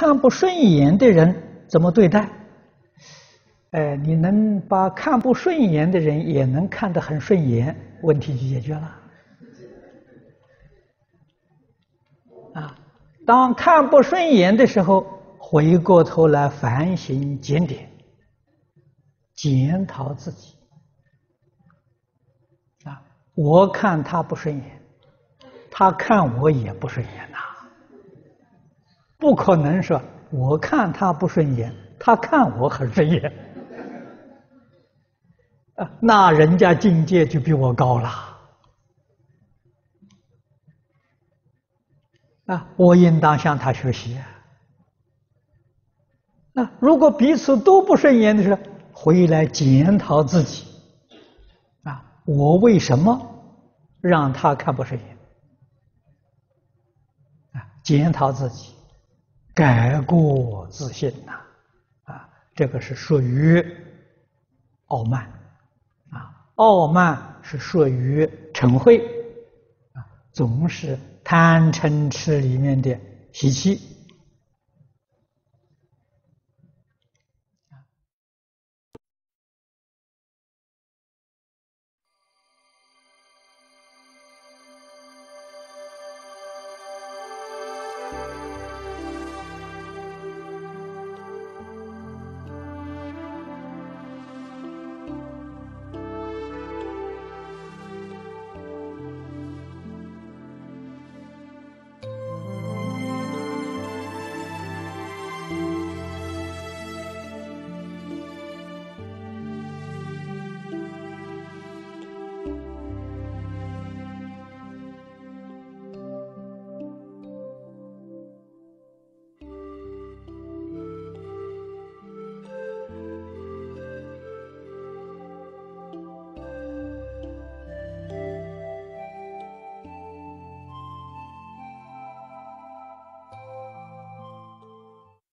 看不顺眼的人怎么对待？哎，你能把看不顺眼的人也能看得很顺眼，问题就解决了。啊，当看不顺眼的时候，回过头来反省检点，检讨自己。啊，我看他不顺眼，他看我也不顺眼呐。不可能说，我看他不顺眼，他看我很顺眼，啊，那人家境界就比我高了，啊，我应当向他学习。那如果彼此都不顺眼的时候，回来检讨自己，啊，我为什么让他看不顺眼？啊，检讨自己。改过自新呐，啊，这个是属于傲慢，啊，傲慢是属于嗔恚，啊，总是贪嗔痴里面的习气。